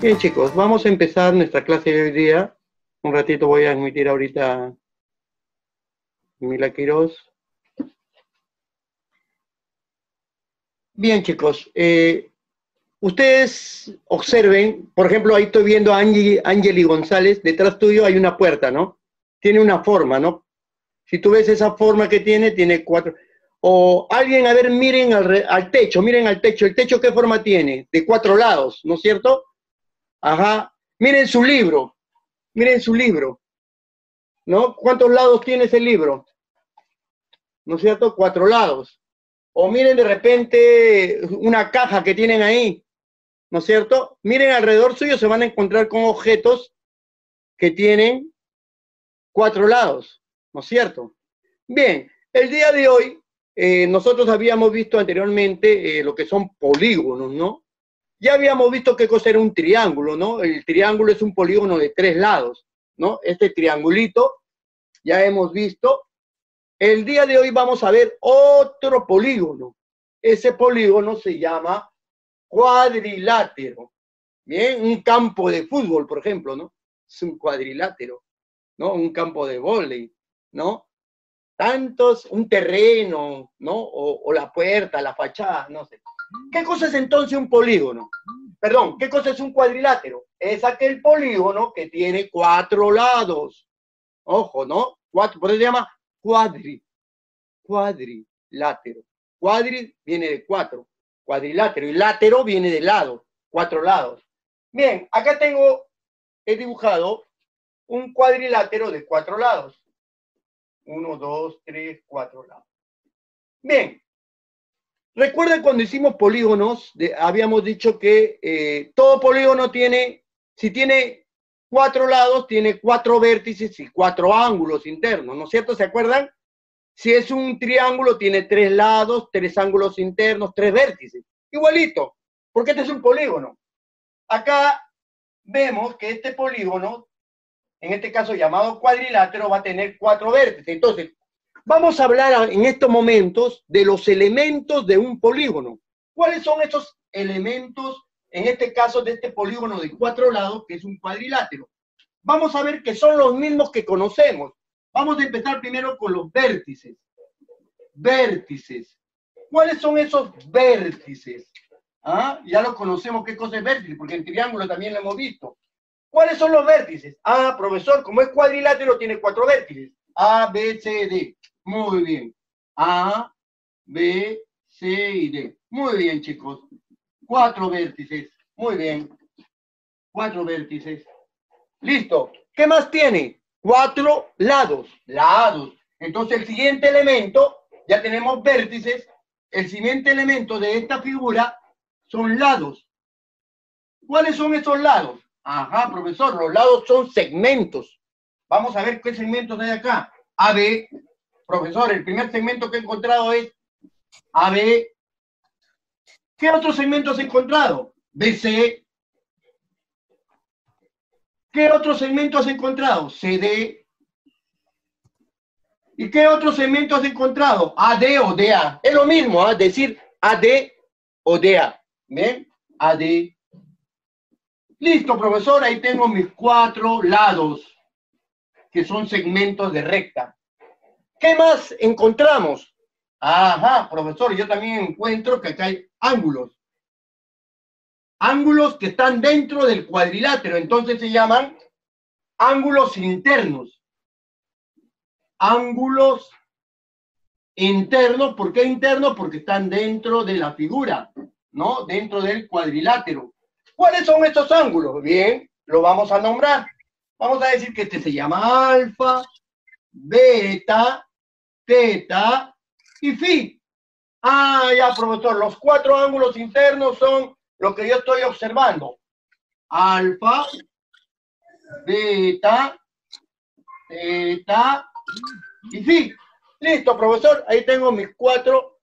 Bien chicos, vamos a empezar nuestra clase de hoy día. Un ratito voy a admitir ahorita a Mila Quiroz. Bien chicos, eh, ustedes observen, por ejemplo, ahí estoy viendo a Angeli González, detrás tuyo hay una puerta, ¿no? Tiene una forma, ¿no? Si tú ves esa forma que tiene, tiene cuatro. O alguien, a ver, miren al, al techo, miren al techo. ¿El techo qué forma tiene? De cuatro lados, ¿no es cierto? Ajá. Miren su libro. Miren su libro. ¿No? ¿Cuántos lados tiene ese libro? ¿No es cierto? Cuatro lados. O miren de repente una caja que tienen ahí. ¿No es cierto? Miren alrededor suyo, se van a encontrar con objetos que tienen cuatro lados. ¿No es cierto? Bien, el día de hoy eh, nosotros habíamos visto anteriormente eh, lo que son polígonos, ¿no? Ya habíamos visto qué cosa era un triángulo, ¿no? El triángulo es un polígono de tres lados, ¿no? Este triangulito, ya hemos visto. El día de hoy vamos a ver otro polígono. Ese polígono se llama cuadrilátero. Bien, un campo de fútbol, por ejemplo, ¿no? Es un cuadrilátero, ¿no? Un campo de vóley, ¿no? Tantos, un terreno, ¿no? O, o la puerta, la fachada, no sé. ¿Qué cosa es entonces un polígono? Perdón, ¿qué cosa es un cuadrilátero? Es aquel polígono que tiene cuatro lados. Ojo, ¿no? Cuatro, por eso se llama cuadri. Cuadrilátero. Cuadri viene de cuatro. Cuadrilátero. Y látero viene de lado. Cuatro lados. Bien, acá tengo, he dibujado un cuadrilátero de cuatro lados. Uno, dos, tres, cuatro lados. Bien, Recuerden cuando hicimos polígonos, habíamos dicho que eh, todo polígono tiene, si tiene cuatro lados, tiene cuatro vértices y cuatro ángulos internos, ¿no es cierto? ¿Se acuerdan? Si es un triángulo, tiene tres lados, tres ángulos internos, tres vértices. Igualito, porque este es un polígono. Acá vemos que este polígono, en este caso llamado cuadrilátero, va a tener cuatro vértices. Entonces, Vamos a hablar en estos momentos de los elementos de un polígono. ¿Cuáles son estos elementos, en este caso de este polígono de cuatro lados, que es un cuadrilátero? Vamos a ver que son los mismos que conocemos. Vamos a empezar primero con los vértices. Vértices. ¿Cuáles son esos vértices? ¿Ah? Ya lo conocemos qué cosa es vértice, porque en triángulo también lo hemos visto. ¿Cuáles son los vértices? Ah, profesor, como es cuadrilátero, tiene cuatro vértices. A, B, C, D. Muy bien. A, B, C y D. Muy bien, chicos. Cuatro vértices. Muy bien. Cuatro vértices. Listo. ¿Qué más tiene? Cuatro lados. Lados. Entonces el siguiente elemento, ya tenemos vértices. El siguiente elemento de esta figura son lados. ¿Cuáles son esos lados? Ajá, profesor, los lados son segmentos. Vamos a ver qué segmentos hay acá. AB, Profesor, el primer segmento que he encontrado es AB. ¿Qué otro segmento has encontrado? BC. ¿Qué otro segmento has encontrado? CD. ¿Y qué otro segmento has encontrado? AD o DA. Es lo mismo, ¿ah? decir AD o DA. ¿Ven? AD. Listo, profesor, ahí tengo mis cuatro lados, que son segmentos de recta. ¿Qué más encontramos? Ajá, profesor, yo también encuentro que acá hay ángulos. Ángulos que están dentro del cuadrilátero, entonces se llaman ángulos internos. Ángulos internos, ¿por qué internos? Porque están dentro de la figura, ¿no? Dentro del cuadrilátero. ¿Cuáles son estos ángulos? Bien, lo vamos a nombrar. Vamos a decir que este se llama alfa, beta teta y phi. Ah, ya, profesor, los cuatro ángulos internos son lo que yo estoy observando. Alfa, beta, teta y phi. Listo, profesor, ahí tengo mis cuatro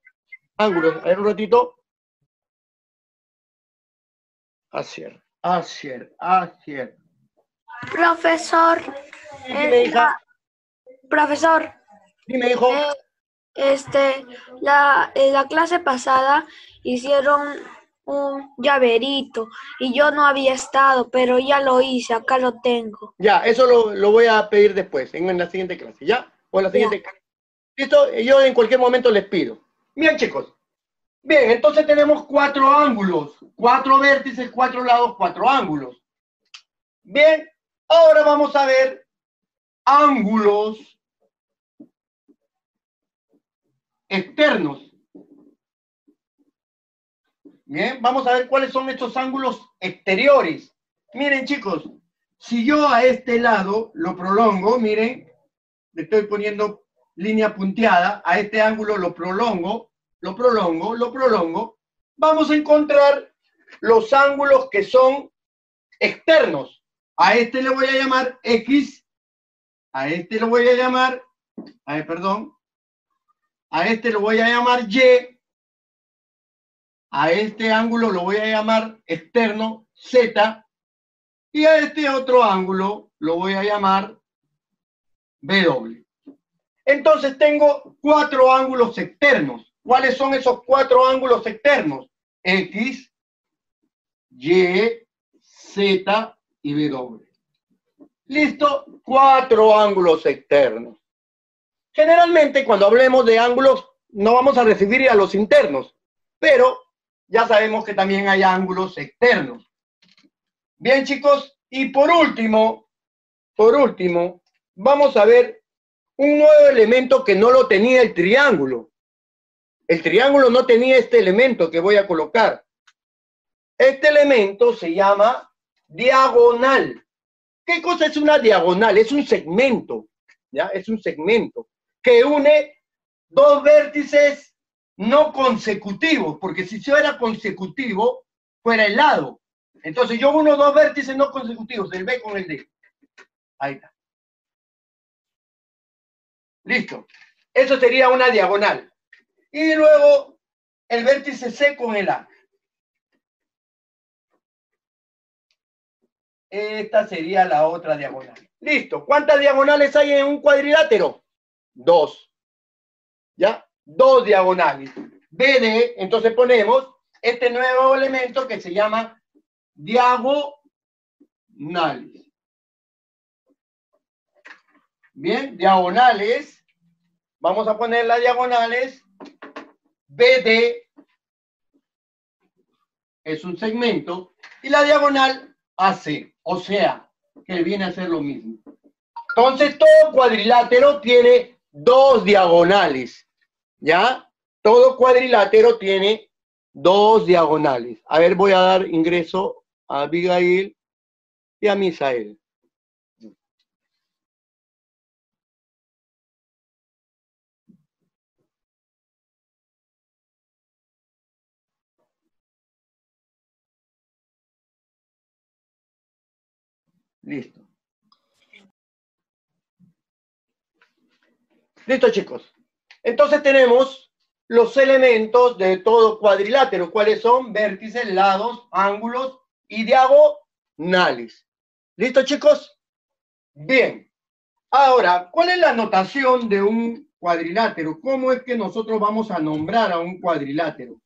ángulos. A ver un ratito. Así, así, así. Profesor. Eh, profesor. Dime, hijo. este, la, en la clase pasada hicieron un llaverito y yo no había estado, pero ya lo hice, acá lo tengo. Ya, eso lo, voy a pedir después, en, la siguiente clase, ¿ya? O en la siguiente clase. Listo, yo en cualquier momento les pido. Bien, chicos. Bien, entonces tenemos cuatro ángulos, cuatro vértices, cuatro lados, cuatro ángulos. Bien, ahora vamos a ver ángulos externos. Bien, vamos a ver cuáles son estos ángulos exteriores. Miren, chicos, si yo a este lado lo prolongo, miren, le estoy poniendo línea punteada, a este ángulo lo prolongo, lo prolongo, lo prolongo, vamos a encontrar los ángulos que son externos. A este le voy a llamar X, a este lo voy a llamar, a ver, perdón, a este lo voy a llamar Y, a este ángulo lo voy a llamar externo Z, y a este otro ángulo lo voy a llamar W. Entonces tengo cuatro ángulos externos. ¿Cuáles son esos cuatro ángulos externos? X, Y, Z y W. ¿Listo? Cuatro ángulos externos. Generalmente cuando hablemos de ángulos no vamos a recibir a los internos, pero ya sabemos que también hay ángulos externos. Bien chicos, y por último, por último, vamos a ver un nuevo elemento que no lo tenía el triángulo. El triángulo no tenía este elemento que voy a colocar. Este elemento se llama diagonal. ¿Qué cosa es una diagonal? Es un segmento, ¿ya? Es un segmento que une dos vértices no consecutivos, porque si fuera consecutivo, fuera el lado. Entonces yo uno dos vértices no consecutivos, el B con el D. Ahí está. Listo. Eso sería una diagonal. Y luego el vértice C con el A. Esta sería la otra diagonal. Listo. ¿Cuántas diagonales hay en un cuadrilátero? Dos. ¿Ya? Dos diagonales. BD, entonces ponemos este nuevo elemento que se llama diagonales. Bien, diagonales Vamos a poner las diagonales. BD es un segmento y la diagonal AC, o sea, que viene a ser lo mismo. Entonces, todo cuadrilátero tiene dos diagonales, ¿ya? Todo cuadrilátero tiene dos diagonales. A ver, voy a dar ingreso a Abigail y a Misael. Listo. Listo, chicos. Entonces tenemos los elementos de todo cuadrilátero. ¿Cuáles son? Vértices, lados, ángulos y diagonales. ¿Listo, chicos? Bien. Ahora, ¿cuál es la notación de un cuadrilátero? ¿Cómo es que nosotros vamos a nombrar a un cuadrilátero?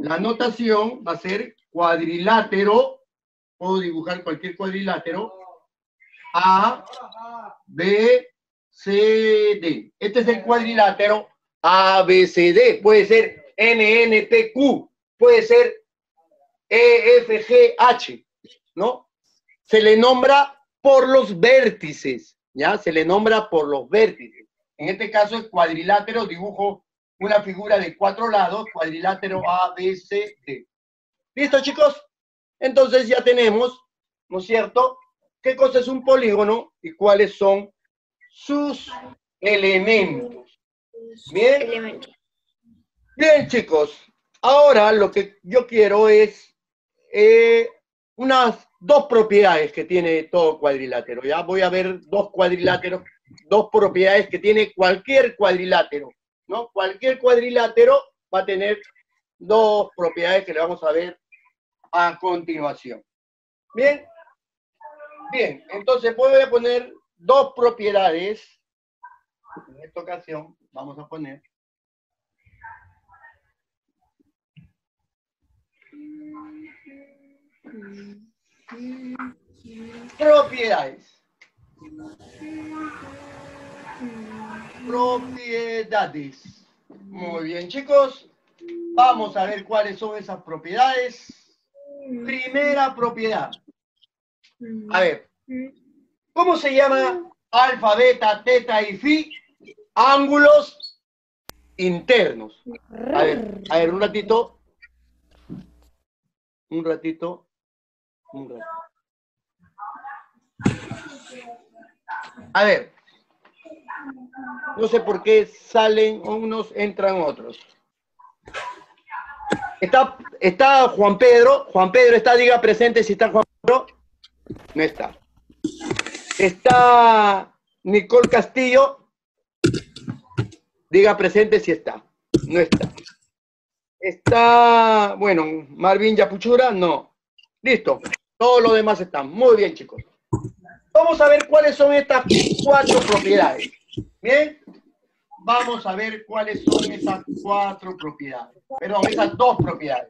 La notación va a ser cuadrilátero puedo dibujar cualquier cuadrilátero. A, B, C, D. Este es el cuadrilátero A, B, C, D. Puede ser N, N, P, Q. Puede ser E, F, G, H. ¿No? Se le nombra por los vértices. ¿Ya? Se le nombra por los vértices. En este caso es cuadrilátero. Dibujo una figura de cuatro lados. Cuadrilátero A, B, C, D. ¿Listo, chicos? Entonces ya tenemos, ¿no es cierto?, qué cosa es un polígono y cuáles son sus elementos. Bien. Bien, chicos. Ahora lo que yo quiero es eh, unas dos propiedades que tiene todo cuadrilátero. Ya voy a ver dos cuadriláteros, dos propiedades que tiene cualquier cuadrilátero. ¿no? Cualquier cuadrilátero va a tener dos propiedades que le vamos a ver a continuación. Bien, bien, entonces voy a poner dos propiedades. En esta ocasión vamos a poner Propiedades. Propiedades. Muy bien, chicos. Vamos a ver cuáles son esas propiedades. Primera propiedad. A ver. ¿Cómo se llama alfa, beta, teta y phi? Ángulos internos. A ver, a ver, un ratito. Un ratito. Un ratito. A ver. No sé por qué salen unos, entran otros. Está, está Juan Pedro. Juan Pedro está, diga presente si está Juan Pedro. No está. Está Nicole Castillo. Diga presente si está. No está. Está, bueno, Marvin Yapuchura, no. Listo. Todo lo demás está. Muy bien, chicos. Vamos a ver cuáles son estas cuatro propiedades. Bien. Vamos a ver cuáles son esas cuatro propiedades. Perdón, esas dos propiedades.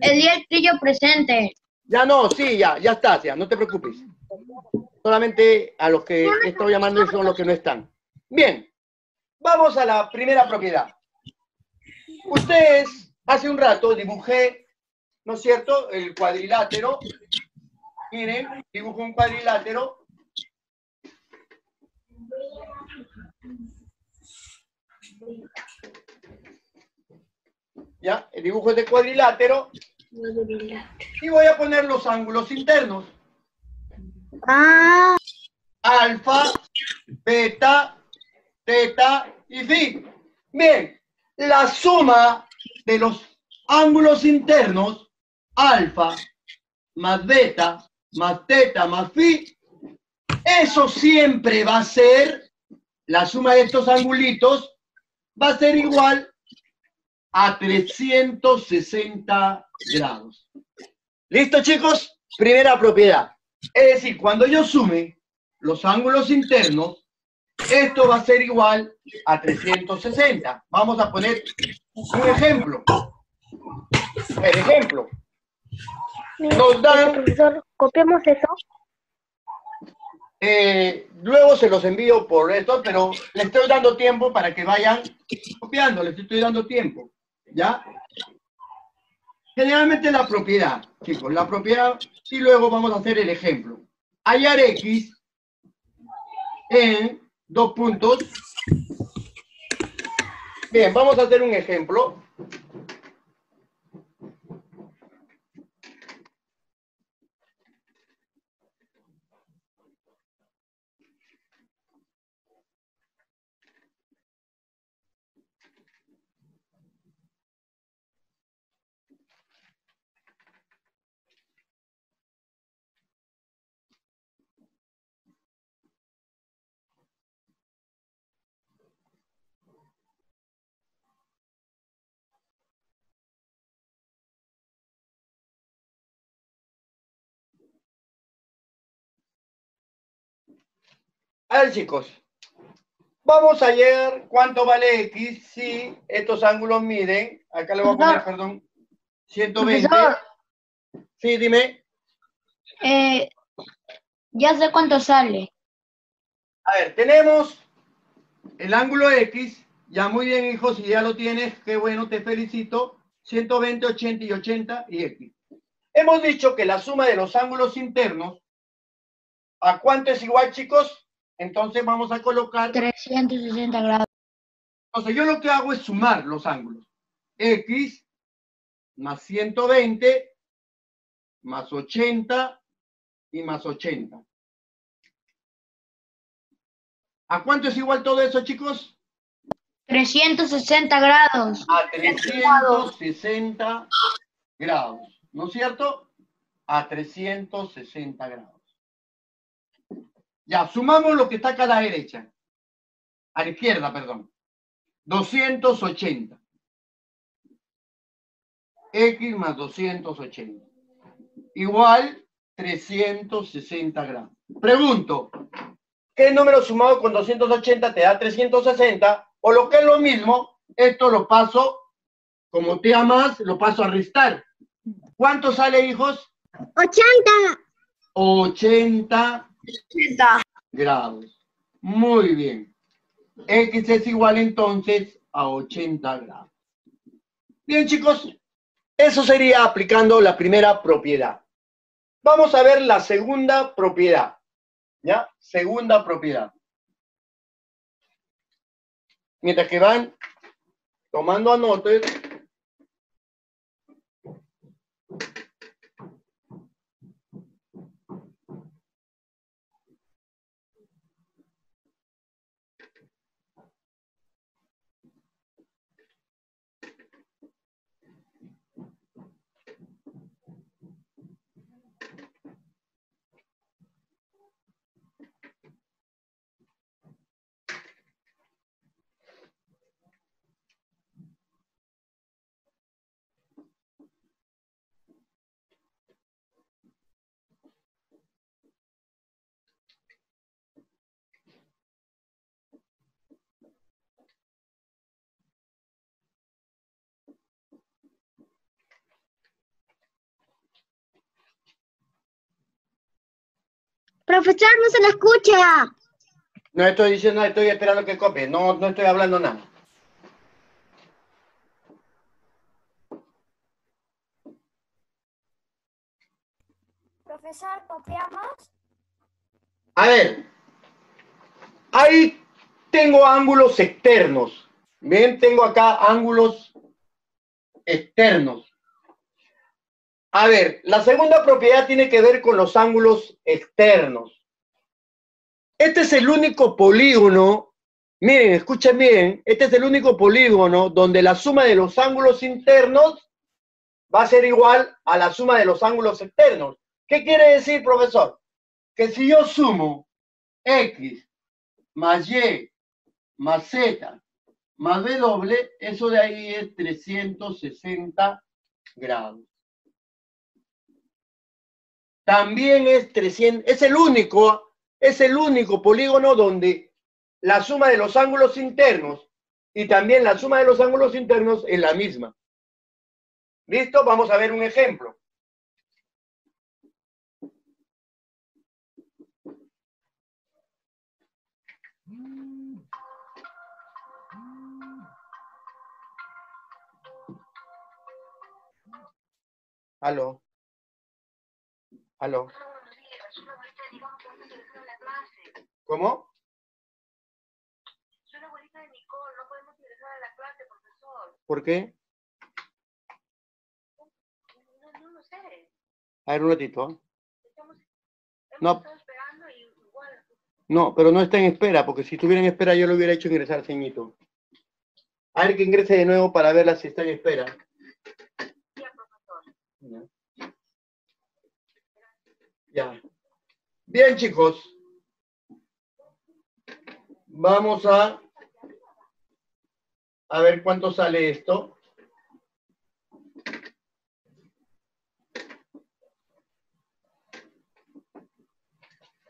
El día del trillo presente. Ya no, sí, ya, ya está, ya, no te preocupes. Solamente a los que estoy llamando son los que no están. Bien, vamos a la primera propiedad. Ustedes, hace un rato dibujé, ¿no es cierto?, el cuadrilátero. Miren, dibujo un cuadrilátero. ¿Ya? El dibujo es de cuadrilátero. Y voy a poner los ángulos internos. Ah, Alfa, beta, teta y phi. Bien, la suma de los ángulos internos, alfa más beta más teta más phi, eso siempre va a ser, la suma de estos angulitos va a ser igual a 360 grados. ¿Listo, chicos? Primera propiedad. Es decir, cuando yo sume los ángulos internos, esto va a ser igual a 360. Vamos a poner un ejemplo. El ejemplo. Nos dan, Profesor, copiamos eso. eh, luego se los envío por esto, pero le estoy dando tiempo para que vayan copiando, les estoy dando tiempo. ¿Ya? Generalmente la propiedad, chicos, la propiedad, y luego vamos a hacer el ejemplo. Hallar X en dos puntos. Bien, vamos a hacer un ejemplo. A ver, chicos. Vamos a ver cuánto vale X si estos ángulos miden. Acá le voy a poner, perdón, 120. Profesor. Sí, dime. eh, ya sé cuánto sale. A ver, tenemos el ángulo X. Ya muy bien, hijo, si ya lo tienes, qué bueno, te felicito. 120, 80 y 80 y X. Hemos dicho que la suma de los ángulos internos, ¿a cuánto es igual, chicos? Entonces vamos a colocar 360 grados. Entonces yo lo que hago es sumar los ángulos. X más 120 más 80 y más 80. ¿A cuánto es igual todo eso, chicos? 360 grados. A 360 grados. ¿No es cierto? A 360 grados. Ya, sumamos lo que está acá a la derecha. A la izquierda, perdón. 280. X más 280. Igual 360 grados. Pregunto, ¿qué número sumado con 280 te da 360? O lo que es lo mismo, esto lo paso, como te amas, lo paso a restar. ¿Cuánto sale, hijos? 80. 80 80. grados. Muy bien. X es igual entonces a 80 grados. Bien, chicos, eso sería aplicando la primera propiedad. Vamos a ver la segunda propiedad. ¿Ya? Segunda propiedad. Mientras que van tomando anotes, Profesor, no se la escucha. no estoy diciendo, estoy esperando que copie, no, no estoy hablando nada. Profesor, ¿copiamos? A ver, ahí tengo ángulos externos. Ven, tengo acá ángulos externos. A ver, la segunda propiedad tiene que ver con los ángulos externos. Este es el único polígono, miren, escuchen bien, este es el único polígono donde la suma de los ángulos internos va a ser igual a la suma de los ángulos externos. ¿Qué quiere decir, profesor? Que si yo sumo X más Y más Z más W, eso de ahí es 360 grados. También es 300, es el único, es el único polígono donde la suma de los ángulos internos y también la suma de los ángulos internos es la misma. ¿Listo? Vamos a ver un ejemplo. Aló. Aló. ¿Cómo? Soy la abuelita de Nicole, no podemos ingresar a la clase, profesor. ¿Por qué? No, no lo sé. A ver, un ratito. Estamos, hemos No. estado esperando y igual. No, pero no está en espera, porque si estuviera en espera yo lo hubiera hecho ingresar, ceñito. A ver que ingrese de nuevo para verla si está en espera. Ya, profesor. Ya. Bien, chicos. Vamos a a ver cuánto sale esto.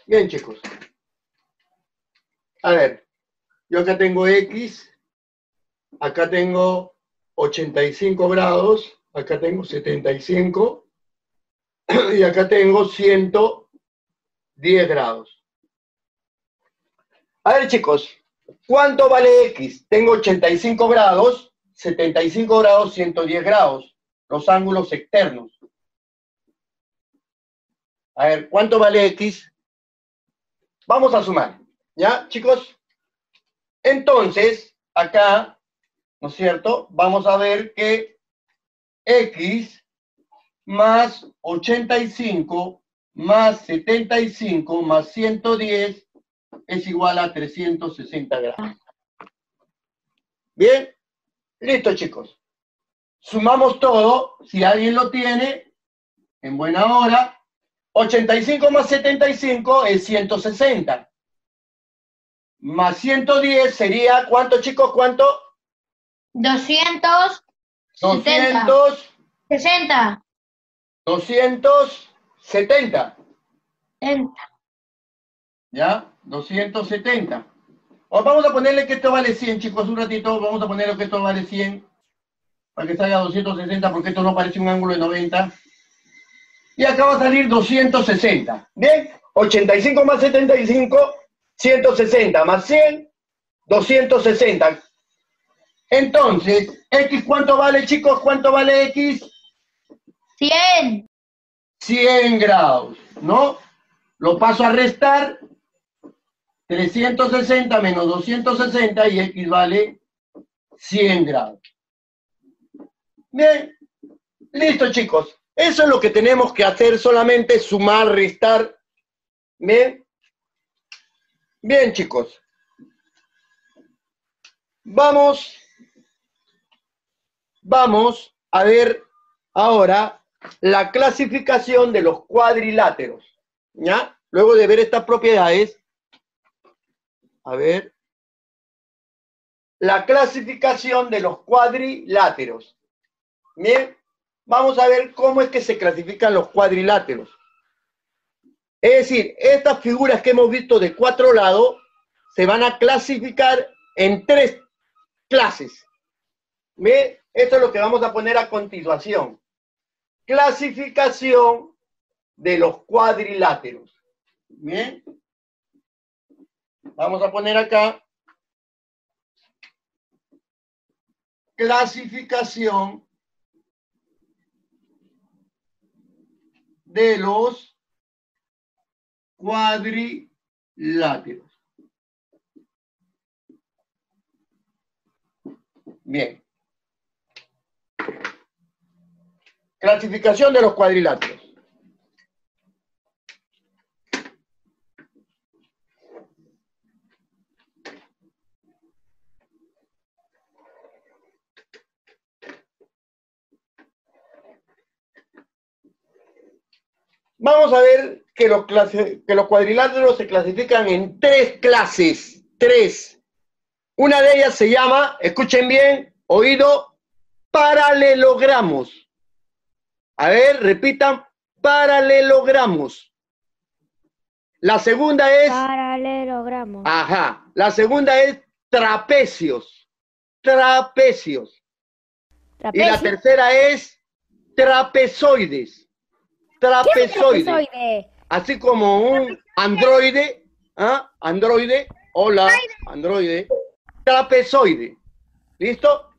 Bien, chicos. A ver, yo acá tengo X, acá tengo 85 grados, acá tengo 75 y acá tengo 110 grados. A ver, chicos, ¿cuánto vale X? Tengo 85 grados, 75 grados, 110 grados, los ángulos externos. A ver, ¿cuánto vale X? Vamos a sumar, ¿ya, chicos? Entonces, acá, ¿no es cierto? Vamos a ver que X más 85 más 75 más 110 es igual a 360 grados. Bien, listo chicos. Sumamos todo, si alguien lo tiene, en buena hora. 85 más 75 es 160. Más 110 sería, ¿cuánto chicos? ¿Cuánto? 270. 200, 60. 270. 70. ¿Ya? 270. O vamos a ponerle que esto vale 100, chicos, un ratito. Vamos a ponerle que esto vale 100. Para que salga 260, porque esto no parece un ángulo de 90. y acá va a salir 260. ¿Bien? 85 más 75, 160 más 100, 260. Entonces, ¿X cuánto vale, chicos? ¿Cuánto vale X? 100. 100 grados, ¿no? Lo paso a restar. 360 menos 260 y X vale 100 grados. Bien, listo chicos. Eso es lo que tenemos que hacer, solamente sumar, restar. Bien. Bien chicos. Vamos, vamos a ver ahora la clasificación de los cuadriláteros. ¿Ya? Luego de ver estas propiedades, a ver, la clasificación de los cuadriláteros. Bien, vamos a ver cómo es que se clasifican los cuadriláteros. Es decir, estas figuras que hemos visto de cuatro lados se van a clasificar en tres clases. ¿Bien? Esto es lo que vamos a poner a continuación. Clasificación de los cuadriláteros. Bien. Vamos a poner acá clasificación de los cuadriláteros. Bien. Clasificación de los cuadriláteros. Vamos a ver que los, cuadriláteros se clasifican en tres clases. Tres. Una de ellas se llama, escuchen bien, oído, paralelogramos. A ver, repitan, paralelogramos. La segunda es, Paralelogramo. ajá, la segunda es trapecios. Trapecios. Y la tercera es trapezoides. Trapezoides. Trapezoide. Así como un androide, ¿ah? Androide, hola, androide, trapezoide. ¿Listo?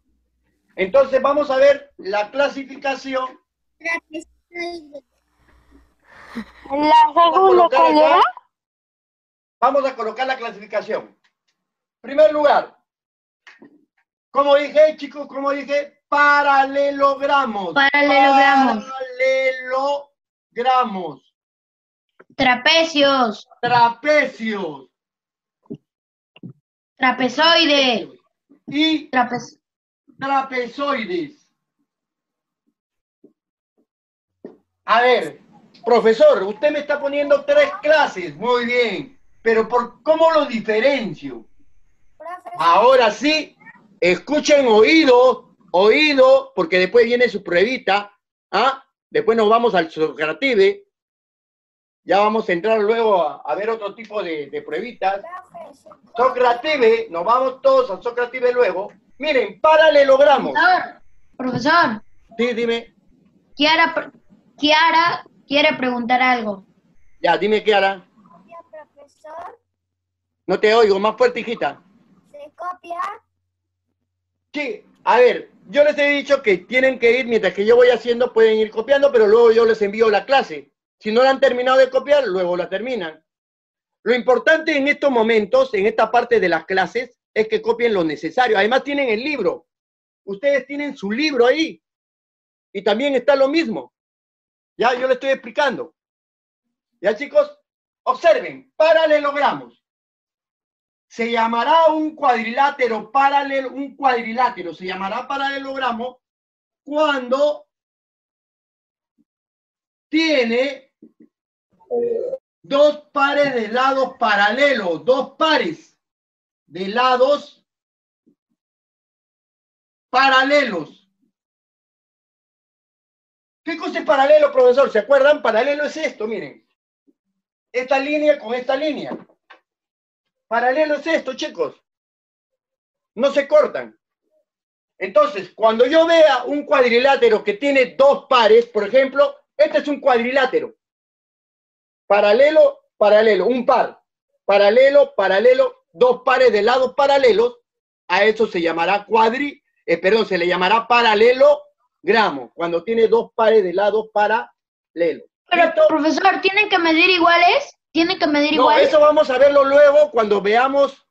Entonces vamos a ver la clasificación. La Vamos a segunda. Vamos a colocar la clasificación. Primer lugar, como dije, chicos, como dije, paralelogramos. Paralelogramos. Paralelogramos. Trapecios. Trapecios. Trapezoide. Y Trape- trapezoides. A ver, profesor, usted me está poniendo tres clases, muy bien, pero ¿por cómo lo diferencio? Ahora sí, escuchen oído, oído, porque después viene su pruebita, ¿ah? Después nos vamos al Socrative, ya vamos a entrar luego a, a ver otro tipo de, de pruebitas. Socrative, nos vamos todos al Socrative luego. Miren, paralelogramos. Profesor, profesor, Sí, dime. Kiara, pre- Kiara quiere preguntar algo. Ya, dime, Kiara. profesor, No te oigo, más fuerte, hijita. se copia. Sí, a ver, yo les he dicho que tienen que ir, mientras que yo voy haciendo, pueden ir copiando, pero luego yo les envío la clase. Si no la han terminado de copiar, luego la terminan. Lo importante en estos momentos, en esta parte de las clases, es que copien lo necesario. Además tienen el libro. Ustedes tienen su libro ahí. Y también está lo mismo. Ya, yo les estoy explicando. Ya, chicos, observen, paralelogramos. Se llamará un cuadrilátero paralelo, un cuadrilátero se llamará paralelogramo cuando tiene dos pares de lados paralelos, dos pares de lados paralelos. ¿Qué cosa es paralelo, profesor? ¿Se acuerdan? Paralelo es esto, miren. Esta línea con esta línea. Paralelo es esto, chicos. No se cortan. Entonces, cuando yo vea un cuadrilátero que tiene dos pares, por ejemplo, Este es un cuadrilátero. Paralelo, paralelo, un par. Paralelo, paralelo, dos pares de lados paralelos. A eso se llamará cuadri, eh, perdón, se le llamará paralelogramo, cuando tiene dos pares de lados paralelos. Pero, ¿Listo? profesor, ¿tienen que medir iguales? ¿Tienen que medir No, iguales? eso vamos a verlo luego cuando veamos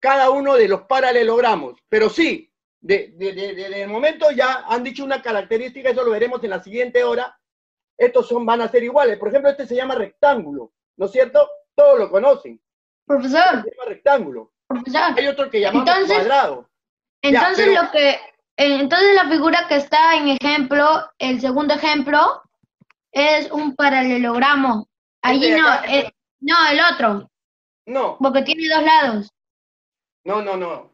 cada uno de los paralelogramos. Pero sí, de, de, de- de- de momento ya han dicho una característica, eso lo veremos en la siguiente hora. Estos son, van a ser iguales. Por ejemplo, este se llama rectángulo, ¿no es cierto? Todos lo conocen. Profesor, Se llama rectángulo. profesor. Hay otro que llamamos Entonces- cuadrado. Entonces pero- lo que, entonces la figura que está en ejemplo, el segundo ejemplo, es un paralelogramo. Allí Este no, acá, eh, no, el otro, No, porque tiene dos lados. no, no, no.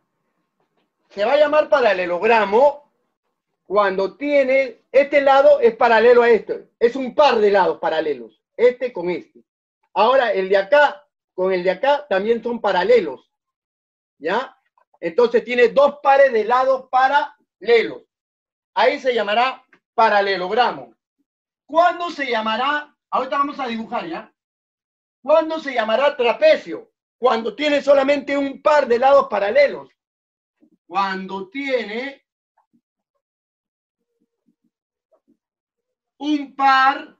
Se va a llamar paralelogramo cuando tiene, este lado es paralelo a este. Es un par de lados paralelos, este con este. Ahora, el de acá con el de acá también son paralelos. ¿Ya? Entonces tiene dos pares de lados paralelos. Ahí se llamará paralelogramo. ¿Cuándo se llamará? Ahorita vamos a dibujar, ¿ya? ¿Cuándo se llamará trapecio? Cuando tiene solamente un par de lados paralelos. Cuando tiene un par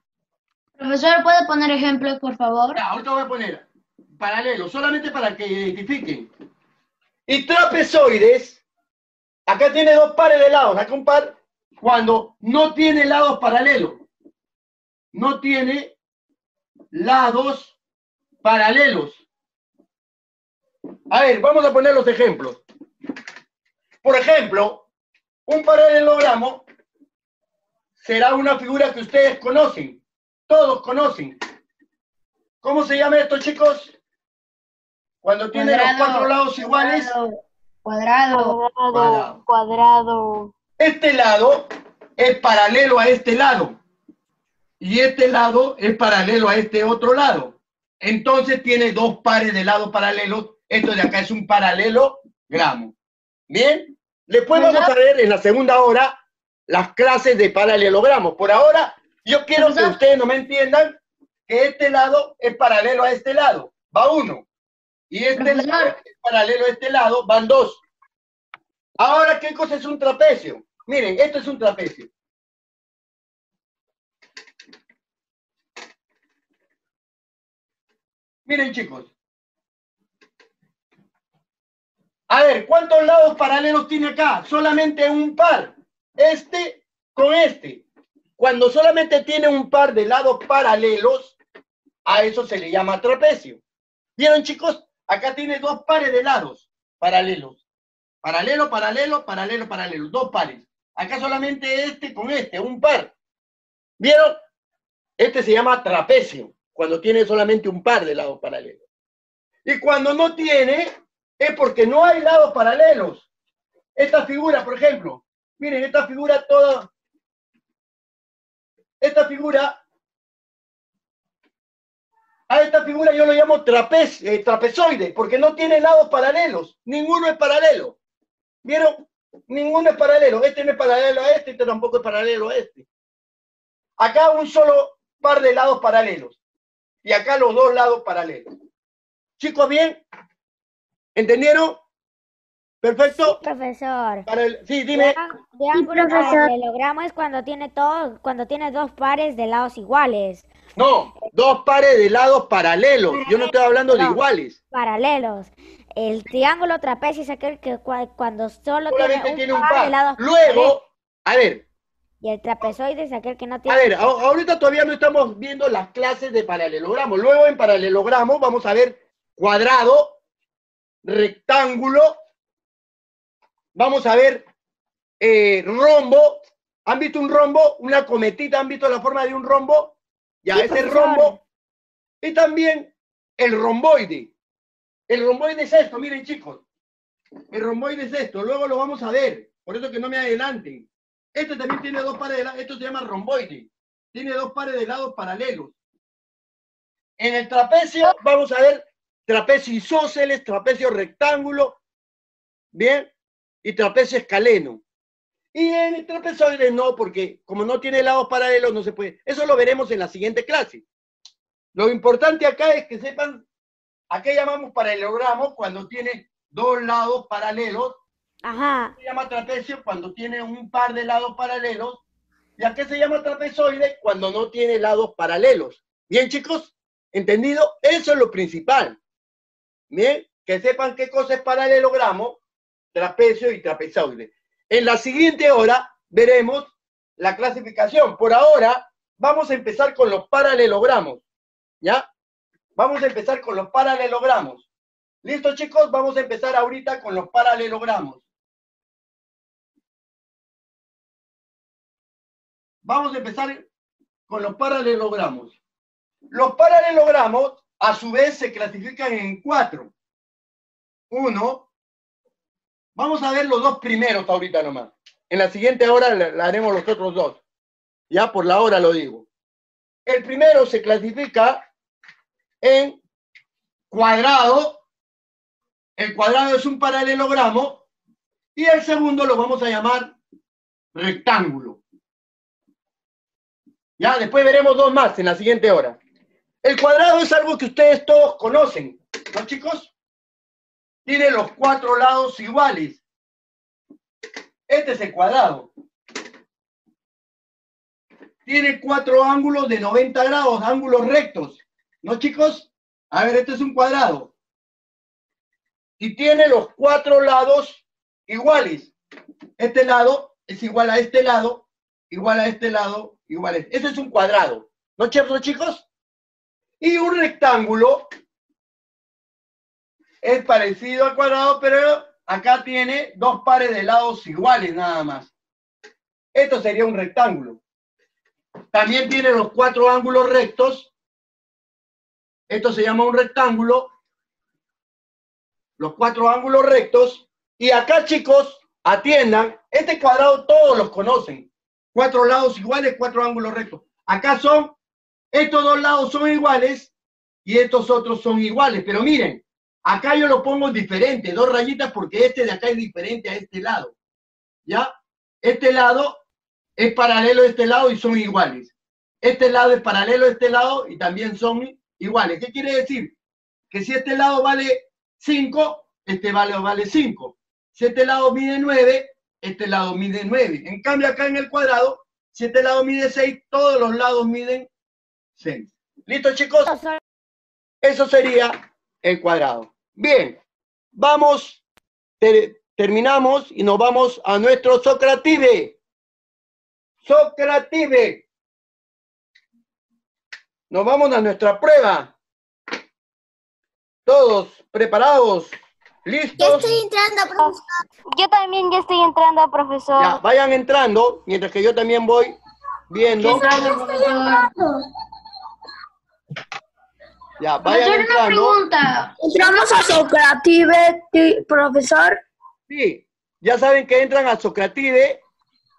Profesor, ¿puede poner ejemplos, por favor? Ya, ahorita voy a poner paralelo, solamente para que identifiquen. Y trapezoides, acá tiene dos pares de lados, acá un par, cuando no tiene lados paralelos. No tiene lados paralelos. A ver, vamos a poner los ejemplos. Por ejemplo, un paralelogramo será una figura que ustedes conocen, todos conocen. ¿Cómo se llama esto, chicos? Cuando tiene los cuatro lados iguales. Cuadrado. Cuadrado. Cuadrado, cuadrado. Este lado es paralelo a este lado. Y este lado es paralelo a este otro lado. Entonces tiene dos pares de lados paralelos. Esto de acá es un paralelogramo. Bien. Después vamos a ver en la segunda hora las clases de paralelogramos. Por ahora, yo quiero que ustedes no me entiendan que este lado es paralelo a este lado. Va uno. Y este lado paralelo a este lado. Van dos. Ahora, ¿qué cosa es un trapecio? Miren, esto es un trapecio. Miren, chicos. A ver, ¿cuántos lados paralelos tiene acá? Solamente un par. Este con este. Cuando solamente tiene un par de lados paralelos, a eso se le llama trapecio. ¿Vieron, chicos? Acá tiene dos pares de lados paralelos. Paralelo, paralelo, paralelo, paralelo. Dos pares. Acá solamente este con este, un par. ¿Vieron? Este se llama trapecio, cuando tiene solamente un par de lados paralelos. Y cuando no tiene, es porque no hay lados paralelos. Esta figura, por ejemplo, miren, esta figura toda, esta figura, a esta figura yo lo llamo trapez, eh, trapezoide, porque no tiene lados paralelos, ninguno es paralelo. ¿Vieron? Ninguno es paralelo. Este no es paralelo a este, este tampoco es paralelo a este. Acá un solo par de lados paralelos. Y acá los dos lados paralelos. Chicos, ¿bien? ¿Entendieron? ¿Perfecto? Profesor. Para el- Sí, dime. De ángulo paralelogramo es cuando tiene todo, cuando tiene dos pares de lados iguales, No, dos pares de lados paralelos. Yo no estoy hablando de iguales. paralelos. El triángulo trapecio es aquel que cua- cuando solo tiene Solamente un tiene un par de lados Luego, a ver, y el trapezoide es aquel que no a tiene ver, a- ahorita todavía no estamos viendo las clases de paralelogramo. Luego en paralelogramo vamos a ver cuadrado, rectángulo, vamos a ver eh, rombo. ¿Han visto un rombo? Una cometita, ¿han visto la forma de un rombo? Ya, ese rombo. Y también el romboide. El romboide es esto, miren chicos. El romboide es esto, luego lo vamos a ver. Por eso que no me adelanten. Este también tiene dos pares de lados, esto se llama romboide. Tiene dos pares de lados paralelos. En el trapecio vamos a ver trapecio isósceles, trapecio rectángulo, bien, y trapecio escaleno. Y en el trapezoide no, porque como no tiene lados paralelos, no se puede. Eso lo veremos en la siguiente clase. Lo importante acá es que sepan a qué llamamos paralelogramo cuando tiene dos lados paralelos. Ajá. Se llama trapecio cuando tiene un par de lados paralelos. ¿Y a qué se llama trapezoide? Cuando no tiene lados paralelos. Bien, chicos, ¿entendido? Eso es lo principal. Bien, que sepan qué cosa es paralelogramo, trapecio y trapezoide. En la siguiente hora veremos la clasificación. Por ahora, vamos a empezar con los paralelogramos. ¿Ya? Vamos a empezar con los paralelogramos. ¿Listo, chicos? Vamos a empezar ahorita con los paralelogramos. Vamos a empezar con los paralelogramos. Los paralelogramos, a su vez, se clasifican en cuatro. Uno, vamos a ver los dos primeros ahorita nomás. En la siguiente hora la haremos los otros dos. Ya por la hora lo digo. El primero se clasifica en cuadrado. El cuadrado es un paralelogramo. Y el segundo lo vamos a llamar rectángulo. Ya, después veremos dos más en la siguiente hora. El cuadrado es algo que ustedes todos conocen, ¿no, chicos? Tiene los cuatro lados iguales. Este es el cuadrado. Tiene cuatro ángulos de 90 grados, ángulos rectos. ¿No, chicos? A ver, este es un cuadrado. Y tiene los cuatro lados iguales. Este lado es igual a este lado, igual a este lado, igual a este. Ese es un cuadrado. ¿No, cierto, chicos? Y un rectángulo es parecido al cuadrado, pero acá tiene dos pares de lados iguales nada más. Esto sería un rectángulo. También tiene los cuatro ángulos rectos. Esto se llama un rectángulo. Los cuatro ángulos rectos. Y acá, chicos, atiendan, este cuadrado todos los conocen. Cuatro lados iguales, cuatro ángulos rectos. Acá son, estos dos lados son iguales y estos otros son iguales. Pero miren, acá yo lo pongo diferente, dos rayitas porque este de acá es diferente a este lado. ¿Ya? Este lado es paralelo a este lado y son iguales. Este lado es paralelo a este lado y también son iguales. ¿Qué quiere decir? Que si este lado vale 5, este lado vale 5. Si este lado mide 9, este lado mide 9. En cambio, acá en el cuadrado, si este lado mide 6, todos los lados miden 6. ¿Listo, chicos? Eso sería el cuadrado. Bien, vamos, ter- terminamos y nos vamos a nuestro Socrative. Socrative. Nos vamos a nuestra prueba. Todos preparados, listos. estoy entrando, profesor. Yo también ya estoy entrando, profesor. Ya, vayan entrando, mientras que yo también voy viendo. Ya, vayan una entrando. pregunta. Entramos a Socrative, ti- profesor. Sí, ya saben que entran a Socrative,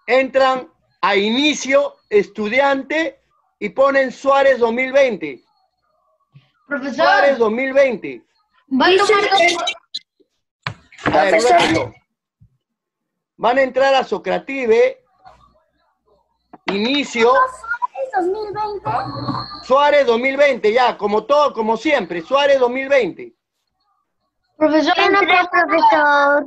entran a inicio, estudiante, y ponen Suárez 2020. Suárez Profesor, 2020. va a tomar dos... A ver. Van a entrar a Socrative, inicio, 2020. Suárez 2020, ya, como todo, como siempre, Suárez 2020. Profesor, pregunta. profesor.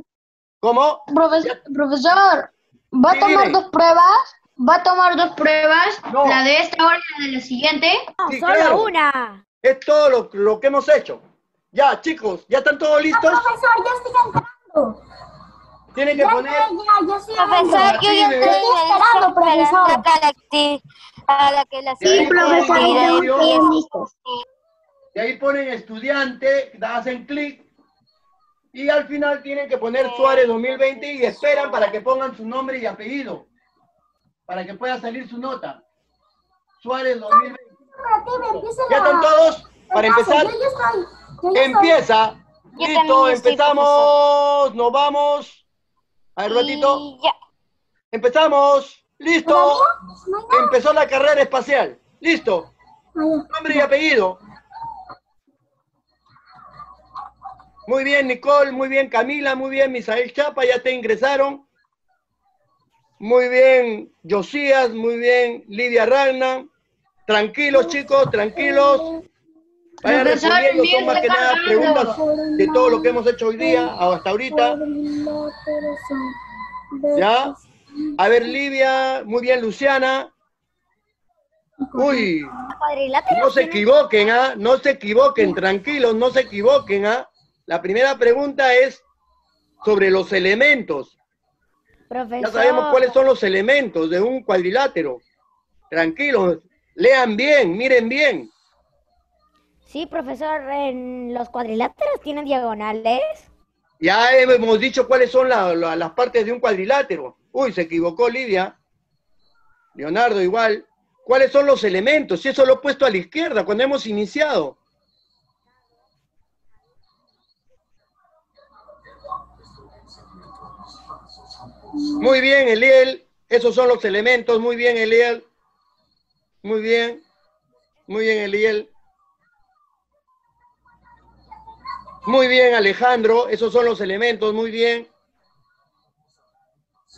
¿Cómo? Profesor, profesor, ¿va a tomar dime. dos pruebas? ¿Va a tomar dos pruebas? No. La de esta hora y la de la siguiente. No, Sí, solo claro. una. Es todo lo, lo que hemos hecho. Ya, chicos, ¿ya están todos listos? Profesor, ya estoy entrando. Tienen que Ya, poner... ya, ya, ya estoy. Profesor, yo ya estoy esperando, profesor. Esperando a la acti- a la que la siguiente profesor. Y ahí ponen estudiante, hacen clic y al final tienen que poner Suárez 2020 y esperan para que pongan su nombre y apellido, para que pueda salir su nota. Suárez 2020. Socrative, empieza ¿Ya están todos? Para empezar, empieza. Listo, empezamos. Nos vamos. A ver, ratito. Empezamos. Listo. Empezó la carrera espacial. Listo. Nombre y apellido. Muy bien, Nicole, muy bien, Camila, muy bien, Misael Chapa, ya te ingresaron. muy bien, Josías, muy bien, Lidia Ragna. Tranquilos, chicos, tranquilos. Vayan respondiendo, son más que nada preguntas de todo lo que hemos hecho hoy día, hasta ahorita. ¿Ya? A ver, Livia, muy bien, Luciana. Uy, no se equivoquen, ¿ah? No se equivoquen, tranquilos, no se equivoquen, ¿ah? La primera pregunta es sobre los elementos. Profesor, Ya sabemos cuáles son los elementos de un cuadrilátero. Tranquilos, lean bien, miren bien. Sí, profesor, en los cuadriláteros tienen diagonales. Ya hemos dicho cuáles son la- la- las partes de un cuadrilátero. Uy, se equivocó Lidia. Leonardo igual. ¿Cuáles son los elementos? Si eso lo he puesto a la izquierda cuando hemos iniciado. Muy bien, Eliel. Esos son los elementos. Muy bien, Eliel. Muy bien. Muy bien, Eliel. Muy bien, Alejandro. Esos son los elementos. Muy bien.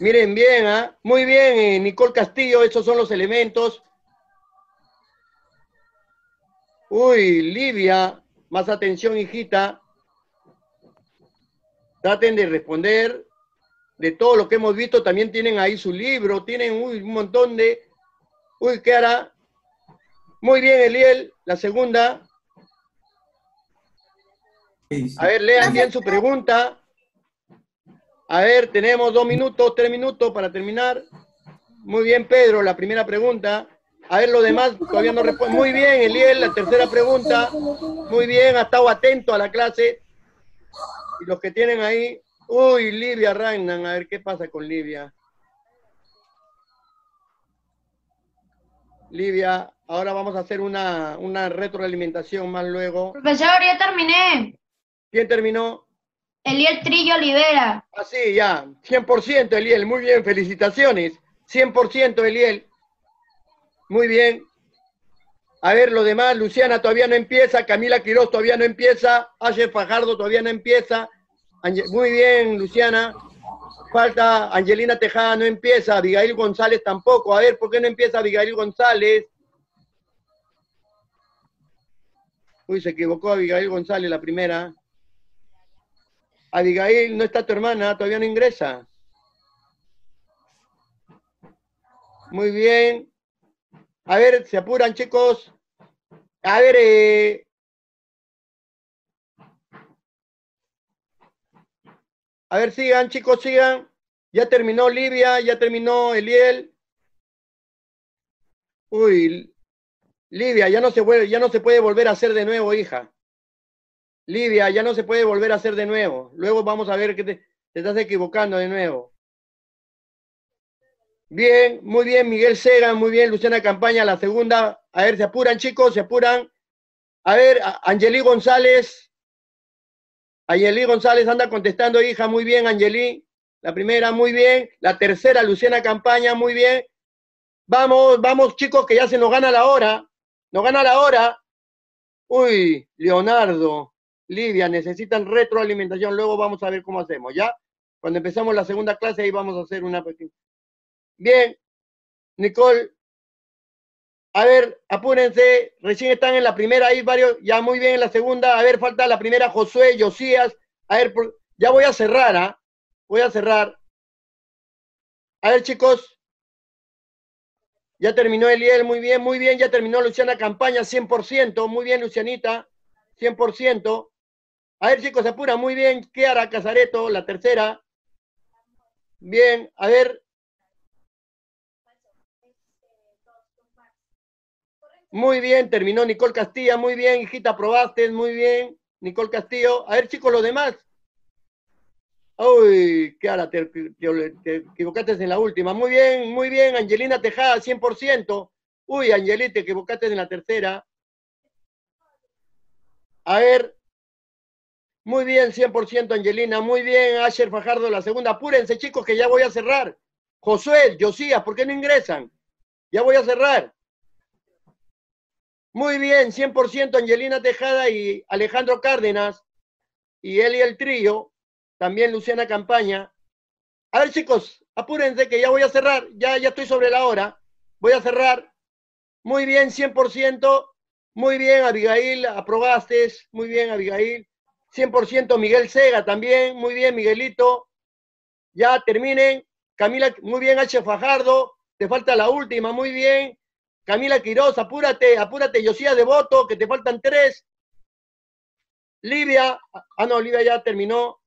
Miren bien, ¿ah? Muy bien, eh, Nicole Castillo. Esos son los elementos. Uy, Livia. Más atención, hijita. Traten de responder de todo lo que hemos visto. También tienen ahí su libro. Tienen uy, un montón de... Uy, ¿qué hará? Muy bien, Eliel. La segunda. A ver, lean bien su pregunta. A ver, tenemos dos minutos, tres minutos para terminar. Muy bien, Pedro, la primera pregunta. A ver, lo demás todavía no responde. Muy bien, Eliel, la tercera pregunta. Muy bien, ha estado atento a la clase. Y los que tienen ahí. Uy, Livia Ragnan, a ver qué pasa con Livia. Livia, ahora vamos a hacer una, una retroalimentación más luego. Profesor, ya terminé. ¿Quién terminó? Eliel Trillo Olivera. Ah, sí, ya. 100% Eliel. Muy bien, felicitaciones. 100% Eliel. Muy bien. A ver, lo demás, Luciana todavía no empieza, Camila Quiroz todavía no empieza, Asher Fajardo todavía no empieza. Muy bien, Luciana. Falta Angelina Tejada, no empieza, Abigail González tampoco. A ver, ¿por qué no empieza Abigail González? Uy, se equivocó Abigail González la primera. Abigail, no está tu hermana, todavía no ingresa. Muy bien. A ver, se apuran, chicos. A ver, eh, a ver, sigan, chicos, sigan. Ya terminó Livia, ya terminó Eliel. Uy, Livia, ya no se ya no se puede volver a hacer de nuevo, hija. Livia, ya no se puede volver a hacer de nuevo. Luego vamos a ver que te, te estás equivocando de nuevo. Bien, muy bien, Miguel Sega, muy bien, Luciana Campaña, la segunda. A ver, se apuran, chicos, se apuran. A ver, a- Angeli González. Angeli González anda contestando, hija, muy bien, Angeli. La primera, muy bien. La tercera, Luciana Campaña, muy bien. Vamos, vamos, chicos, que ya se nos gana la hora. Nos gana la hora. Uy, Leonardo, Livia, necesitan retroalimentación. Luego vamos a ver cómo hacemos, ¿ya? Cuando empezamos la segunda clase, ahí vamos a hacer una pequeña. Bien, Nicole. A ver, apúrense. Recién están en la primera, ahí varios. Ya muy bien en la segunda. A ver, falta la primera, Josué, Josías. A ver, ya voy a cerrar, ¿ah? Voy a cerrar. A ver, chicos. Ya terminó Eliel, muy bien, muy bien. Ya terminó Luciana Campaña, 100%. Muy bien, Lucianita, 100%. A ver, chicos, apura, muy bien. Kiara Casareto, la tercera. Bien, a ver. Muy bien, terminó Nicole Castilla, muy bien, hijita, aprobaste, muy bien, Nicole Castillo. A ver, chicos, los demás. Uy, Kiara, te, te- te equivocaste en la última. Muy bien, muy bien, Angelina Tejada, 100%. Uy, Angelina, te equivocaste en la tercera. A ver. Muy bien, 100% Angelina. Muy bien, Asher Fajardo, la segunda. Apúrense, chicos, que ya voy a cerrar. Josué, Josías, ¿por qué no ingresan? Ya voy a cerrar. Muy bien, 100% Angelina Tejada y Alejandro Cárdenas y Eli el Trillo, también Luciana Campaña. A ver, chicos, apúrense que ya voy a cerrar, ya, ya estoy sobre la hora. Voy a cerrar. Muy bien, 100%. Muy bien, Abigail, aprobaste. Muy bien, Abigail. 100% Miguel Sega también. Muy bien, Miguelito. Ya terminen. Camila, muy bien, H. Fajardo. Te falta la última, muy bien. Camila Quiroz, apúrate, apúrate. Josía de Voto, que te faltan tres. Livia, ah no, Livia ya terminó.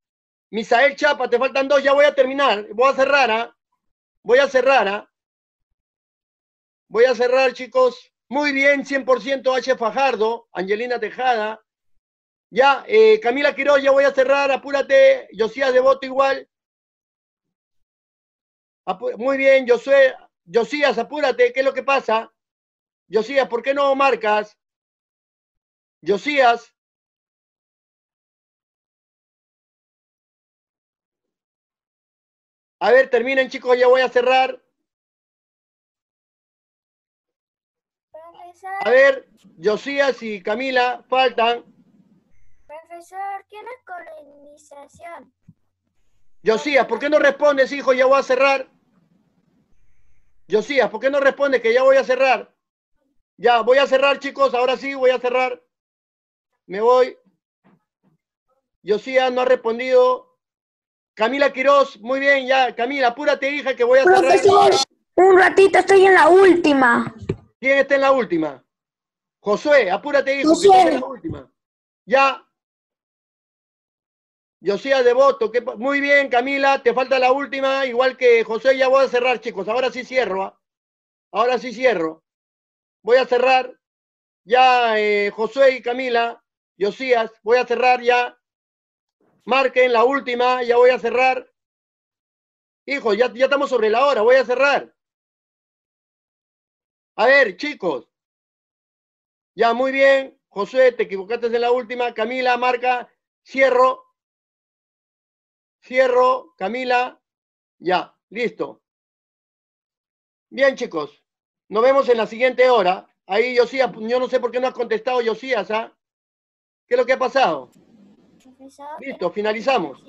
Misael Chapa, te faltan dos, ya voy a terminar. Voy a cerrar, ¿ah? Voy a cerrar, ¿ah? Voy a cerrar, chicos. Muy bien, 100% H. Fajardo, Angelina Tejada. Ya, eh, Camila Quiroz, ya voy a cerrar, apúrate. Josías de Voto igual. Muy bien, Josué. Josías, apúrate, ¿qué es lo que pasa? Josías, ¿por qué no marcas? Josías. A ver, terminen, chicos, ya voy a cerrar. A ver, Josías y Camila, faltan. Profesor, ¿quién es colonización? Josías, ¿por qué no respondes, hijo? Ya voy a cerrar. Josías, ¿por qué no respondes que ya voy a cerrar? Ya, voy a cerrar, chicos. Ahora sí, voy a cerrar. Me voy. Josías no ha respondido. Camila Quiroz, muy bien, ya. Camila, apúrate, hija, que voy a cerrar. Profesor, un ratito estoy en la última. ¿Quién está en la última? Josué, apúrate, hijo, que en la última. Ya. Josías de voto. ¿qué pa- Muy bien, Camila, te falta la última, igual que José, ya voy a cerrar, chicos. Ahora sí cierro. ¿ah? Ahora sí cierro. Voy a cerrar. Ya, eh, Josué y Camila, Josías, voy a cerrar ya. Marquen la última, ya voy a cerrar. Hijo, ya, ya estamos sobre la hora, voy a cerrar. A ver, chicos. Ya, muy bien. José, te equivocaste en la última. Camila, marca. Cierro. Cierro. Camila. Ya, listo. Bien, chicos. Nos vemos en la siguiente hora. Ahí, Josías, yo no sé por qué no has contestado, Josías, ¿ah? ¿Qué es lo que ha pasado? Listo, finalizamos.